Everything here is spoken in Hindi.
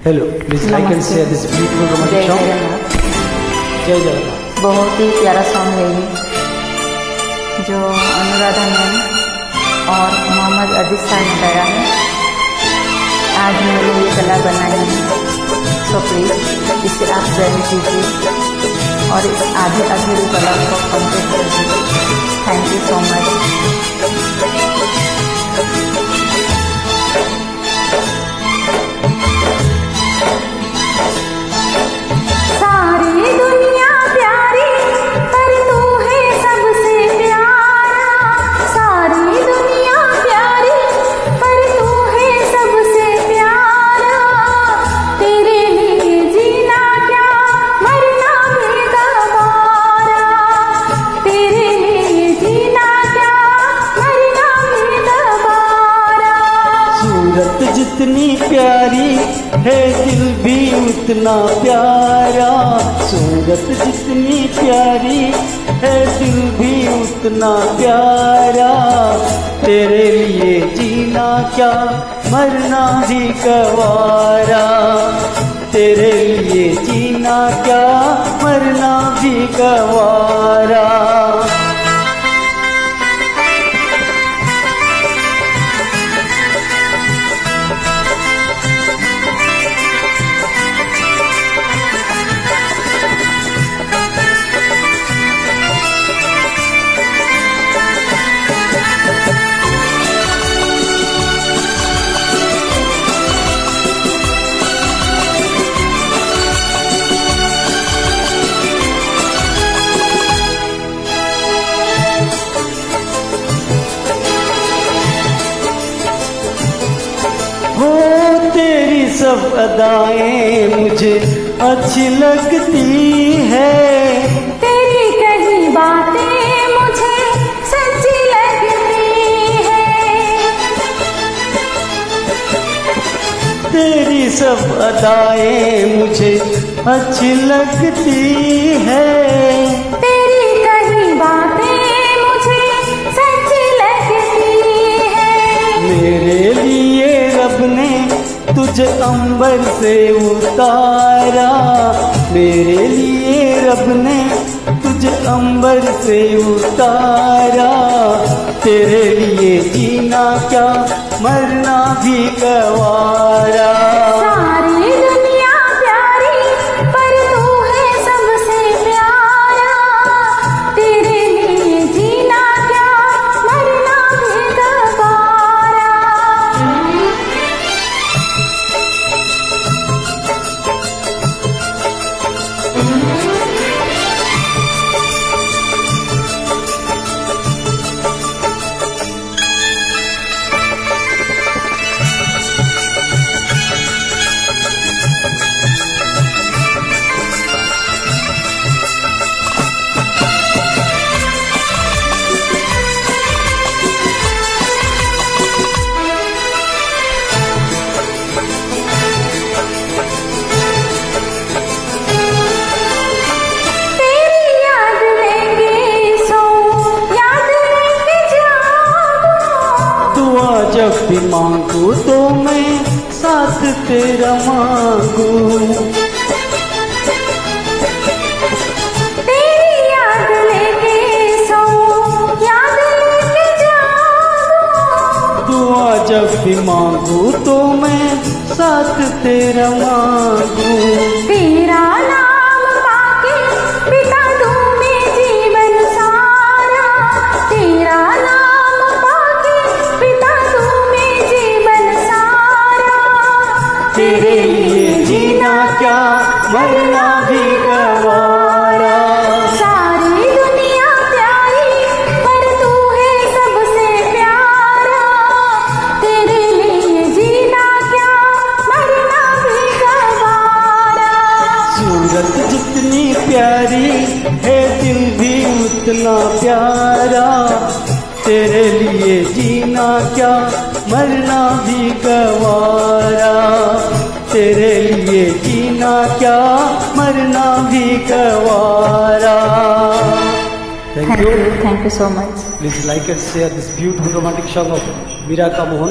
Like and share this beautiful जय romantic song. जगन्नाथ। जय जगन्नाथ। बहुत ही प्यारा सॉन्ग है ये जो अनुराधा मैम और मोहम्मद अज़ीज़ साहब ने गाया है। आज मैंने ये कला बनाई है। सो प्लीज़ इसे आप जॉइन कीजिए और इस आधे अधूरी कला को कंप्लीट कीजिए थैंक यू सो मच सूरत जितनी प्यारी है, दिल भी उतना प्यारा। सूरत जितनी प्यारी है, दिल भी उतना प्यारा। तेरे लिए जीना क्या, मरना भी गवारा। तेरे लिए जीना क्या, मरना भी गवारा। सब अदाएँ मुझे अच्छी लगती है। तेरी कही बातें मुझे सच्ची लगती है। तेरी सब अदाएँ मुझे अच्छी लगती है। अंबर से उतारा। मेरे लिए रब ने तुझे अंबर से उतारा। तेरे लिए जीना क्या, मरना भी गवारा। जब भी मांगू तो मैं साथ तेरा मांगू। जब भी मांगू तो मैं साथ तेरा मांगू। तेरे लिए जीना क्या मरना भी गवारा। सारी दुनिया प्यारी पर तू है सबसे प्यारा। तेरे लिए जीना क्या मरना भी गवारा। सूरत जितनी प्यारी है दिल भी उतना प्यारा। तेरे लिए जीना क्या मरना भी गवारा। तेरे लिए जीना क्या? मरना भी गवारा। Thank you thank you so much please like and share this beautiful romantic show of Meera का मोहन